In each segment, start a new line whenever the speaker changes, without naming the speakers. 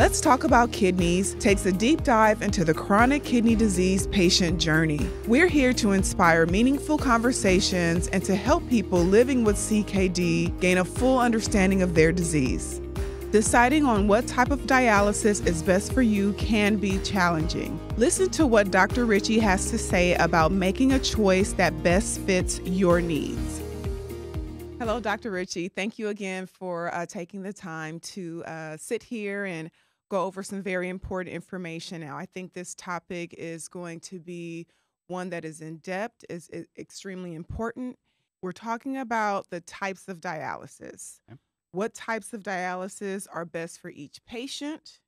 Let's Talk About Kidneys takes a deep dive into the chronic kidney disease patient journey. We're here to inspire meaningful conversations and to help people living with CKD gain a full understanding of their disease. Deciding on what type of dialysis is best for you can be challenging. Listen to what Dr. Richey has to say about making a choice that best fits your needs. Hello, Dr. Richey. Thank you again for uh, taking the time to uh, sit here and go over some very important information. Now, I think this topic is going to be one that is in depth, is, is extremely important. We're talking about the types of dialysis. Okay what types of dialysis are best for each patient,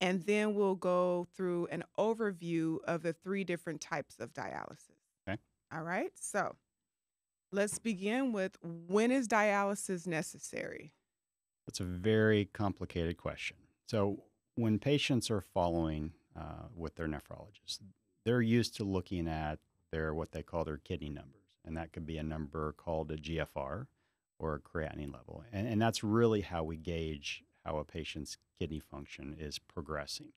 and then we'll go through an overview of the three different types of dialysis.
Okay.
All right. So let's begin with when is dialysis necessary?
That's a very complicated question. So when patients are following uh, with their nephrologist, they're used to looking at their what they call their kidney numbers, and that could be a number called a GFR or a creatinine level. And, and that's really how we gauge how a patient's kidney function is progressing.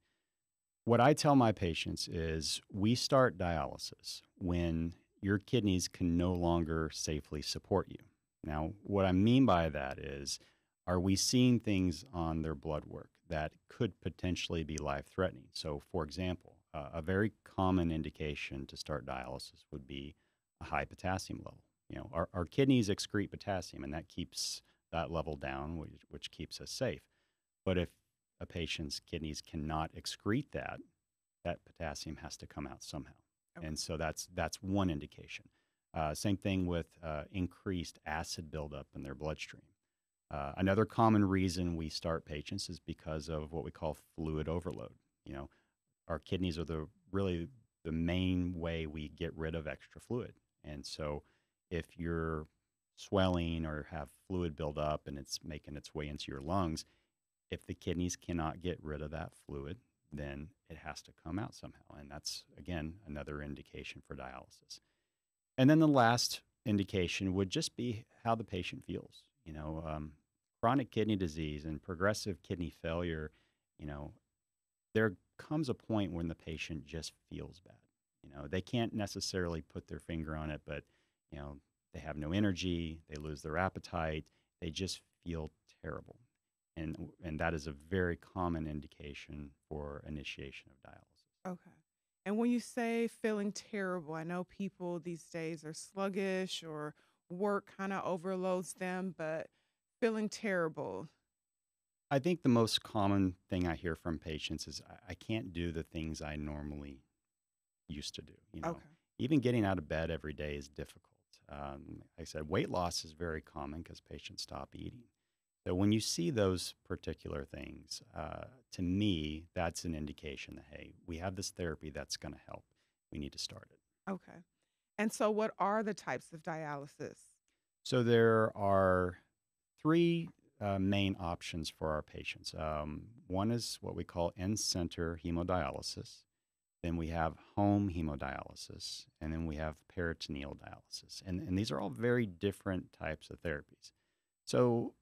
What I tell my patients is we start dialysis when your kidneys can no longer safely support you. Now, what I mean by that is, are we seeing things on their blood work that could potentially be life threatening? So, for example, uh, a very common indication to start dialysis would be a high potassium level you know, our, our kidneys excrete potassium, and that keeps that level down, which, which keeps us safe. But if a patient's kidneys cannot excrete that, that potassium has to come out somehow. Okay. And so that's that's one indication. Uh, same thing with uh, increased acid buildup in their bloodstream. Uh, another common reason we start patients is because of what we call fluid overload. You know, our kidneys are the really the main way we get rid of extra fluid, and so if you're swelling or have fluid build up and it's making its way into your lungs, if the kidneys cannot get rid of that fluid, then it has to come out somehow. And that's, again, another indication for dialysis. And then the last indication would just be how the patient feels. You know, um, chronic kidney disease and progressive kidney failure, you know, there comes a point when the patient just feels bad. You know, they can't necessarily put their finger on it, but you know, they have no energy, they lose their appetite, they just feel terrible. And, and that is a very common indication for initiation of dialysis.
Okay. And when you say feeling terrible, I know people these days are sluggish or work kind of overloads them, but feeling terrible.
I think the most common thing I hear from patients is I, I can't do the things I normally used to do. You know, okay. even getting out of bed every day is difficult. Um, like I said, weight loss is very common because patients stop eating. So when you see those particular things, uh, to me, that's an indication that, hey, we have this therapy that's going to help. We need to start it.
Okay. And so, what are the types of dialysis?
So, there are three uh, main options for our patients. Um, one is what we call in center hemodialysis. Then we have home hemodialysis, and then we have peritoneal dialysis. And, and these are all very different types of therapies. So,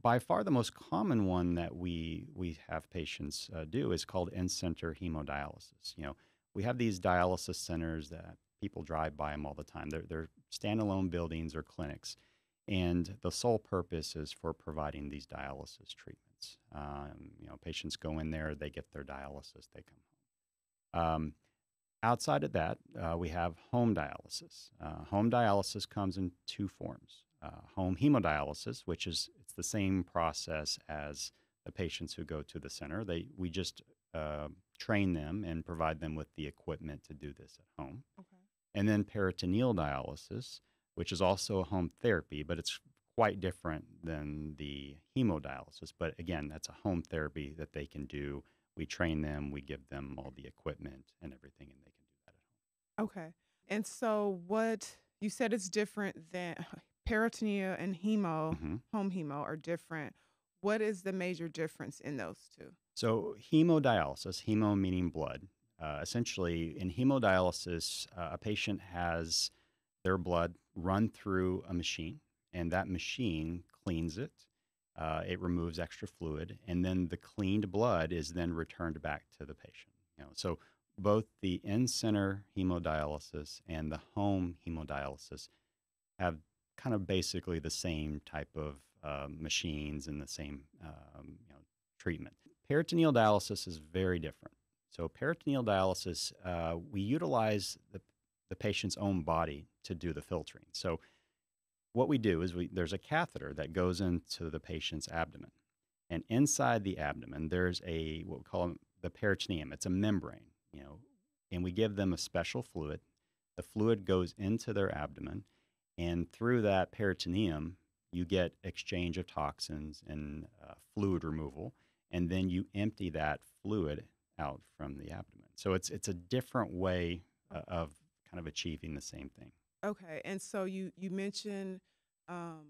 by far the most common one that we, we have patients uh, do is called in center hemodialysis. You know, we have these dialysis centers that people drive by them all the time. They're, they're standalone buildings or clinics. And the sole purpose is for providing these dialysis treatments. Um, you know, patients go in there, they get their dialysis, they come um, outside of that, uh, we have home dialysis. Uh, home dialysis comes in two forms. Uh, home hemodialysis, which is it's the same process as the patients who go to the center. They we just uh, train them and provide them with the equipment to do this at home. Okay. And then peritoneal dialysis, which is also a home therapy, but it's quite different than the hemodialysis. But again, that's a home therapy that they can do we train them, we give them all the equipment and everything, and they can do that at
home. Okay. And so, what you said is different than peritoneal and hemo, mm-hmm. home hemo are different. What is the major difference in those two?
So, hemodialysis, hemo meaning blood. Uh, essentially, in hemodialysis, uh, a patient has their blood run through a machine, and that machine cleans it Uh, it removes extra fluid, and then the cleaned blood is then returned back to the patient. You know, so both the in-center hemodialysis and the home hemodialysis have kind of basically the same type of uh, machines and the same um, you know, treatment. Peritoneal dialysis is very different. So peritoneal dialysis, uh, we utilize the, the patient's own body to do the filtering. So what we do is we, there's a catheter that goes into the patient's abdomen. And inside the abdomen, there's a what we call the peritoneum. It's a membrane, you know, and we give them a special fluid. The fluid goes into their abdomen, and through that peritoneum, you get exchange of toxins and uh, fluid removal, and then you empty that fluid out from the abdomen. So it's it's a different way uh, of kind of achieving the same thing.
Okay, and so you you mentioned um,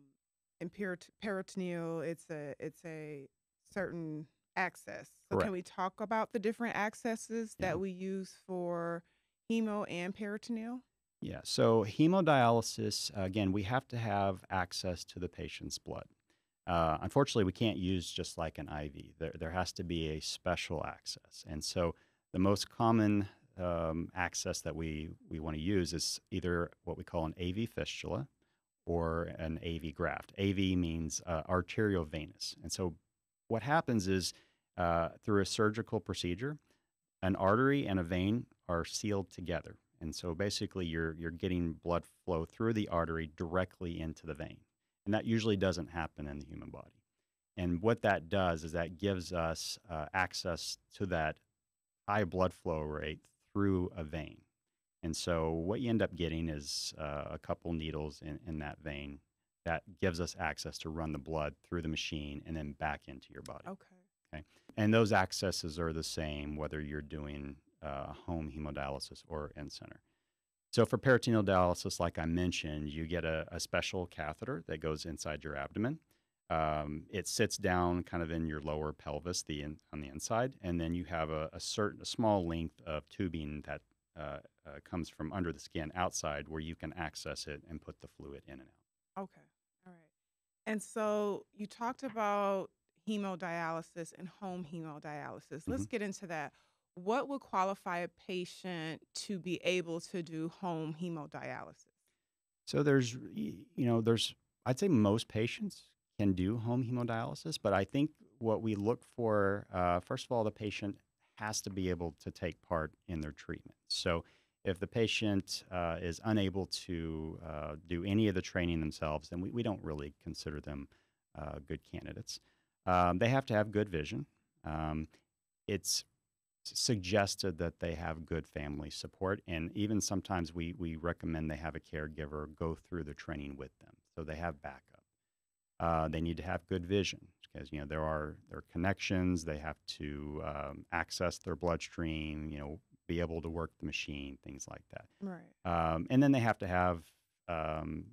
in perit- peritoneal, it's a it's a certain access. So
Correct.
can we talk about the different accesses
Yeah.
that we use for hemo and peritoneal?
Yeah. So hemodialysis, again, we have to have access to the patient's blood. Uh, unfortunately, we can't use just like an IV. There, there has to be a special access. And so the most common um, access that we, we want to use is either what we call an AV fistula or an AV graft. AV means uh, arteriovenous. And so what happens is uh, through a surgical procedure, an artery and a vein are sealed together. And so basically you're you're getting blood flow through the artery directly into the vein. And that usually doesn't happen in the human body. And what that does is that gives us uh, access to that high blood flow rate through a vein. And so what you end up getting is uh, a couple needles in, in that vein that gives us access to run the blood through the machine and then back into your body.
Okay. Okay.
And those accesses are the same whether you're doing uh, home hemodialysis or in center. So for peritoneal dialysis, like I mentioned, you get a, a special catheter that goes inside your abdomen. Um, it sits down kind of in your lower pelvis, the in, on the inside, and then you have a, a certain a small length of tubing that uh, uh, comes from under the skin outside, where you can access it and put the fluid in and out.
Okay. All right. And so you talked about hemodialysis and home hemodialysis. Let's get into that. What would qualify a patient to be able to do home hemodialysis?
So there's, you know, there's, I'd say most patients can do home hemodialysis, but I think what we look for, uh, first of all, the patient has to be able to take part in their treatment. So if the patient uh, is unable to uh, do any of the training themselves, then we, we don't really consider them uh, good candidates. Um, they have to have good vision. Um, it's suggested that they have good family support, and even sometimes we, we recommend they have a caregiver go through the training with them so they have backup. Uh, they need to have good vision because you know there are there are connections. They have to um, access their bloodstream. You know, be able to work the machine, things like that.
Right.
Um, and then they have to have um,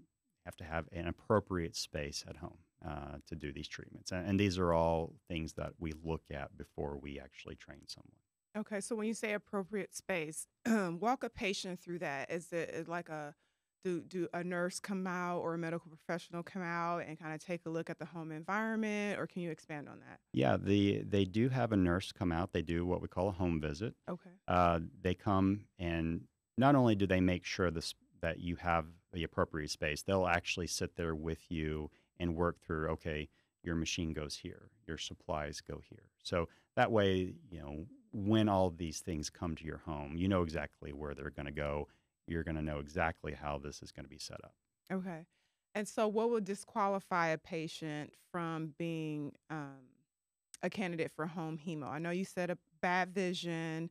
have to have an appropriate space at home uh, to do these treatments. And, and these are all things that we look at before we actually train someone.
Okay. So when you say appropriate space, walk a patient through that. Is it is like a do do a nurse come out or a medical professional come out and kind of take a look at the home environment, or can you expand on that?
Yeah, the they do have a nurse come out. They do what we call a home visit.
Okay.
Uh, they come and not only do they make sure this that you have the appropriate space, they'll actually sit there with you and work through. Okay, your machine goes here, your supplies go here. So that way, you know, when all of these things come to your home, you know exactly where they're going to go. You're going to know exactly how this is going to be set up.
Okay. And so, what would disqualify a patient from being um, a candidate for home hemo? I know you said a bad vision,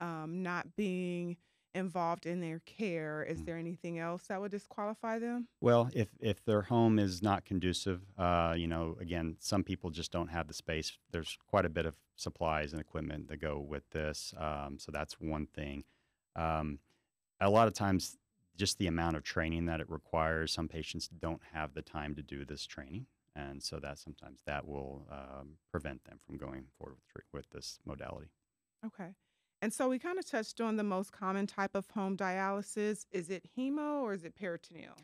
um, not being involved in their care. Is
Mm.
there anything else that would disqualify them?
Well, if if their home is not conducive, uh, you know, again, some people just don't have the space. There's quite a bit of supplies and equipment that go with this, um, so that's one thing. Um, a lot of times, just the amount of training that it requires, some patients don't have the time to do this training, and so that sometimes that will um, prevent them from going forward with, with this modality.
Okay. And so, we kind of touched on the most common type of home dialysis. Is it hemo or is it peritoneal?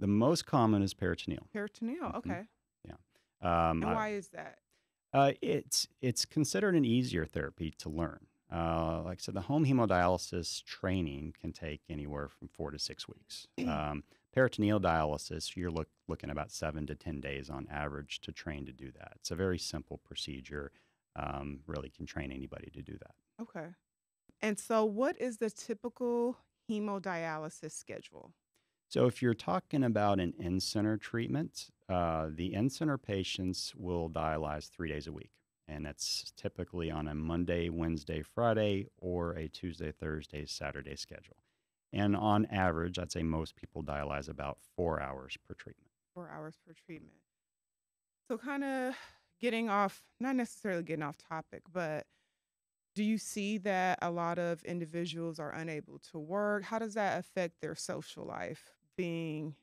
The most common is peritoneal.
Peritoneal.
Mhm.
Okay.
Um,
And
I-
why is that?
uh, it's it's considered an easier therapy to learn. Uh, like I said, the home hemodialysis training can take anywhere from four to six weeks. Um, peritoneal dialysis, you're look, looking about seven to ten days on average to train to do that. It's a very simple procedure. Um, really can train anybody to do that.
Okay. And so, what is the typical hemodialysis schedule?
So, if you're talking about an in center treatment, uh, the in center patients will dialyze three days a week. And that's typically on a Monday, Wednesday, Friday, or a Tuesday, Thursday, Saturday schedule. And on average, I'd say most people dialyze about four hours per treatment.
Four hours per treatment. So, kind of getting off, not necessarily getting off topic, but do you see that a lot of individuals are unable to work? How does that affect their social life being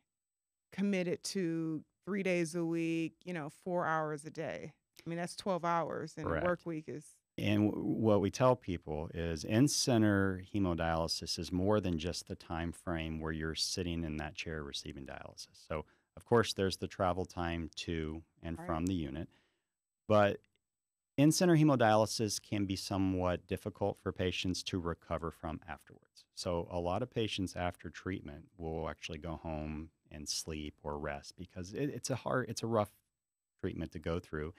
committed to three days a week, you know, four hours a day? I mean, that's 12 hours, and the
Correct.
work week is
And w- what we tell people is in center hemodialysis is more than just the time frame where you're sitting in that chair receiving dialysis. So, of course, there's the travel time to and
Right.
from the unit, but in center hemodialysis can be somewhat difficult for patients to recover from afterwards. So, a lot of patients after treatment will actually go home and sleep or rest because it, it's a hard, it's a rough treatment to go through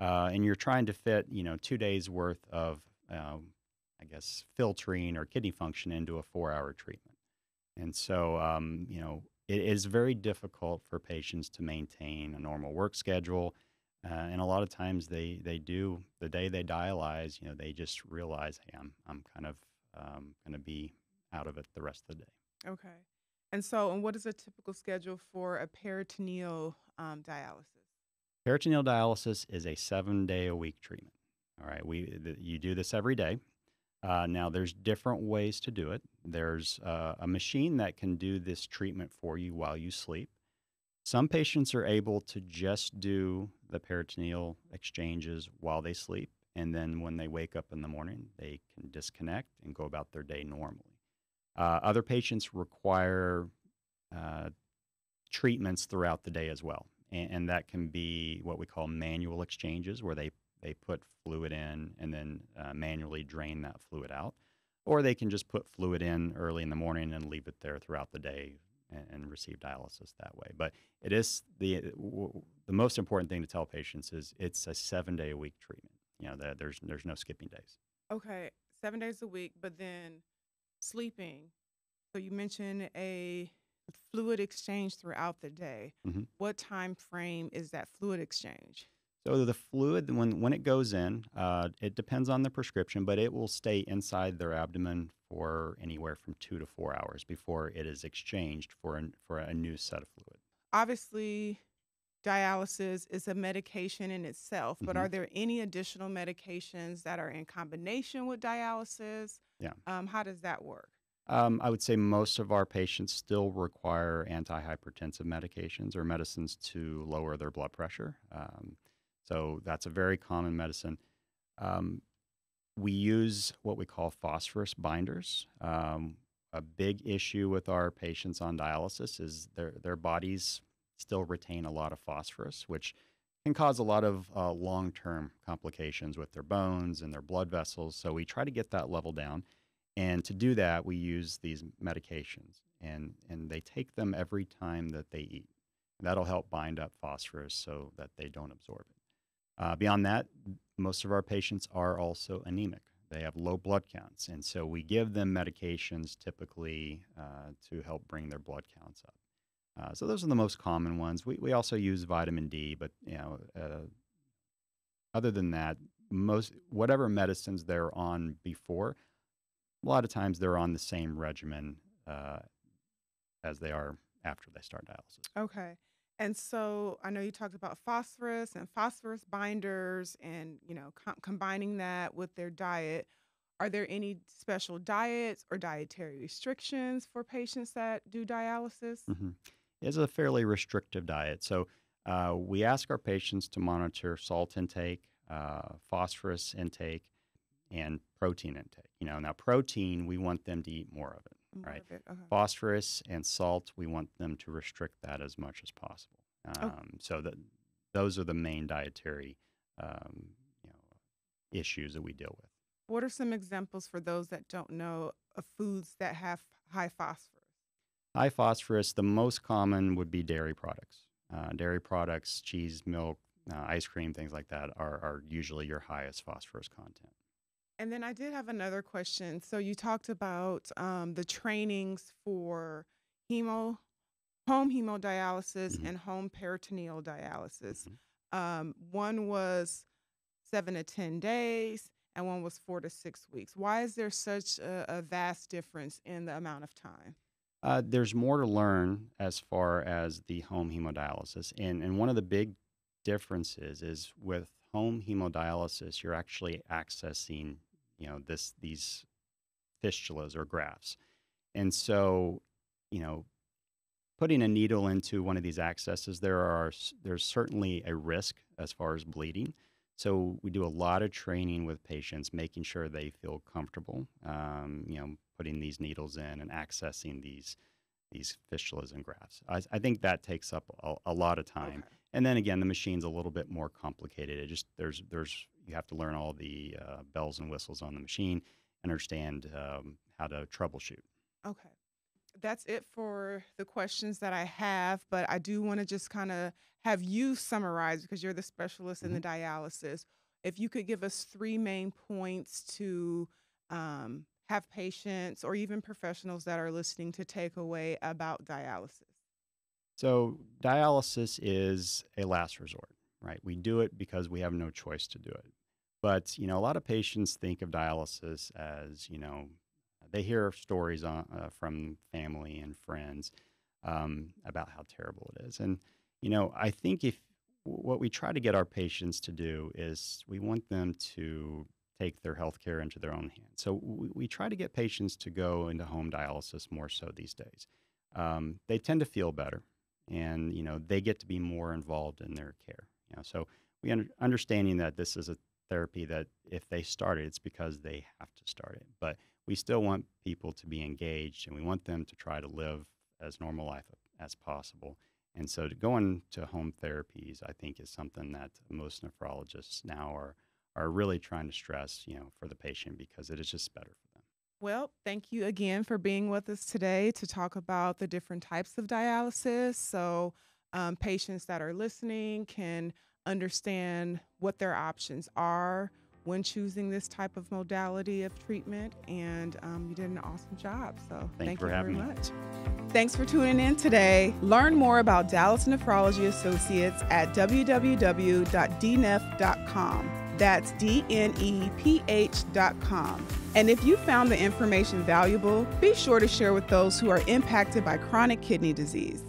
uh, and you're trying to fit, you know, two days worth of, um, I guess, filtering or kidney function into a four-hour treatment. And so, um, you know, it is very difficult for patients to maintain a normal work schedule. Uh, and a lot of times they they do the day they dialyze, you know, they just realize, hey, I'm I'm kind of um, going to be out of it the rest of the day.
okay. And so, and what is a typical schedule for a peritoneal um, dialysis?
Peritoneal dialysis is a seven day a week treatment. All right, we th- you do this every day. Uh, now, there's different ways to do it. There's uh, a machine that can do this treatment for you while you sleep. Some patients are able to just do the peritoneal exchanges while they sleep, and then when they wake up in the morning, they can disconnect and go about their day normally. Uh, other patients require uh, treatments throughout the day as well, and, and that can be what we call manual exchanges, where they they put fluid in and then uh, manually drain that fluid out, or they can just put fluid in early in the morning and leave it there throughout the day and, and receive dialysis that way. But it is the the most important thing to tell patients is it's a seven day a week treatment. You know, that there's there's no skipping days.
Okay, seven days a week, but then sleeping. So you mentioned a fluid exchange throughout the day.
Mhm.
What time frame is that fluid exchange?
So the fluid, when when it goes in, uh, it depends on the prescription, but it will stay inside their abdomen for anywhere from two to four hours before it is exchanged for an, for a new set of fluid.
Obviously, dialysis is a medication in itself, but
Mhm.
are there any additional medications that are in combination with dialysis?
Yeah.
Um, how does that work?
Um, I would say most of our patients still require antihypertensive medications or medicines to lower their blood pressure. Um, so that's a very common medicine. Um, we use what we call phosphorus binders. Um, a big issue with our patients on dialysis is their their bodies still retain a lot of phosphorus, which can cause a lot of uh, long term complications with their bones and their blood vessels. So we try to get that level down. And to do that, we use these medications, and, and they take them every time that they eat. That'll help bind up phosphorus so that they don't absorb it. Uh, beyond that, most of our patients are also anemic. They have low blood counts, and so we give them medications typically uh, to help bring their blood counts up. Uh, so those are the most common ones. We, we also use vitamin D, but you know, uh, other than that, most whatever medicines they're on before, a lot of times they're on the same regimen uh, as they are after they start dialysis.
Okay. And so I know you talked about phosphorus and phosphorus binders and, you know, com- combining that with their diet. Are there any special diets or dietary restrictions for patients that do dialysis?
hmm It's a fairly restrictive diet. So uh, we ask our patients to monitor salt intake, uh, phosphorus intake, and protein intake. You know, now protein, we want them to eat more of it.
More
right.
of it, Okay.
Phosphorus and salt, we want them to restrict that as much as possible.
Oh.
Um, So that those are the main dietary um, you know, issues that we deal with.
What are some examples for those that don't know of foods that have high phosphorus?
High phosphorus, the most common would be dairy products. Uh, dairy products, cheese, milk, uh, ice cream, things like that are, are usually your highest phosphorus content.
And then I did have another question. So you talked about um, the trainings for hemo, home hemodialysis
Mhm.
and home peritoneal dialysis.
Mhm.
Um, one was seven to 10 days, and one was four to six weeks. Why is there such a, a vast difference in the amount of time?
Uh, there's more to learn as far as the home hemodialysis. And, and one of the big differences is with home hemodialysis, you're actually accessing, you know, this these fistulas or grafts. And so, you know, putting a needle into one of these accesses, there are there's certainly a risk as far as bleeding. So we do a lot of training with patients, making sure they feel comfortable, um, you know, putting these needles in and accessing these these fistulas and grafts. I, I think that takes up a, a lot of time.
Okay.
And then again, the machine's a little bit more complicated. It just there's there's you have to learn all the uh, bells and whistles on the machine, understand um, how to troubleshoot.
Okay. That's it for the questions that I have, but I do want to just kind of have you summarize because you're the specialist in the dialysis. If you could give us three main points to um, have patients or even professionals that are listening to take away about dialysis.
So dialysis is a last resort, right? We do it because we have no choice to do it. But you know, a lot of patients think of dialysis as you know, they hear stories on, uh, from family and friends um, about how terrible it is, and you know, I think if what we try to get our patients to do is we want them to take their health care into their own hands. So we, we try to get patients to go into home dialysis more so these days. Um, they tend to feel better and you know they get to be more involved in their care you know so we under, understanding that this is a therapy that if they start it it's because they have to start it but we still want people to be engaged and we want them to try to live as normal life as possible and so to go into home therapies i think is something that most nephrologists now are are really trying to stress you know for the patient because it is just better
Well, thank you again for being with us today to talk about the different types of dialysis. So, um, patients that are listening can understand what their options are when choosing this type of modality of treatment. And um, you did an awesome job. So,
Thank you
thank
for
you
having
very
me.
much. Thanks for tuning in today. Learn more about Dallas Nephrology Associates at www.dneph.com. That's D N E P H.com. And if you found the information valuable, be sure to share with those who are impacted by chronic kidney disease.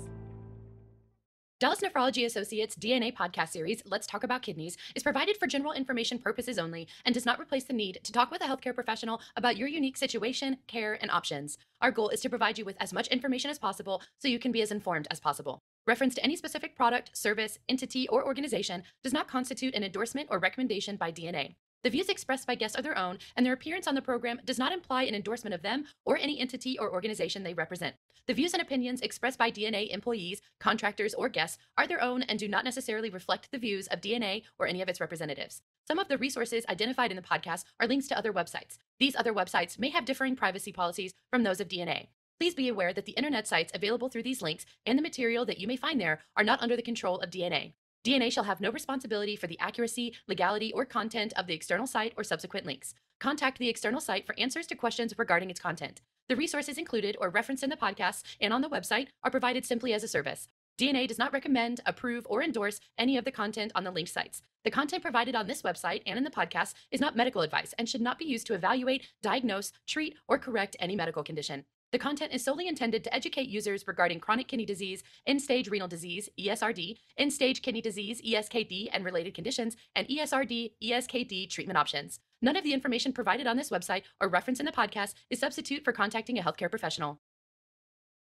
Dallas Nephrology Associates DNA podcast series, Let's Talk About Kidneys, is provided for general information purposes only and does not replace the need to talk with a healthcare professional about your unique situation, care, and options. Our goal is to provide you with as much information as possible so you can be as informed as possible. Reference to any specific product, service, entity, or organization does not constitute an endorsement or recommendation by DNA. The views expressed by guests are their own, and their appearance on the program does not imply an endorsement of them or any entity or organization they represent. The views and opinions expressed by DNA employees, contractors, or guests are their own and do not necessarily reflect the views of DNA or any of its representatives. Some of the resources identified in the podcast are links to other websites. These other websites may have differing privacy policies from those of DNA. Please be aware that the internet sites available through these links and the material that you may find there are not under the control of DNA. DNA shall have no responsibility for the accuracy, legality, or content of the external site or subsequent links. Contact the external site for answers to questions regarding its content. The resources included or referenced in the podcast and on the website are provided simply as a service. DNA does not recommend, approve, or endorse any of the content on the linked sites. The content provided on this website and in the podcast is not medical advice and should not be used to evaluate, diagnose, treat, or correct any medical condition. The content is solely intended to educate users regarding chronic kidney disease, end stage renal disease, ESRD, end stage kidney disease, ESKD, and related conditions, and ESRD, ESKD treatment options. None of the information provided on this website or referenced in the podcast is substitute for contacting a healthcare professional.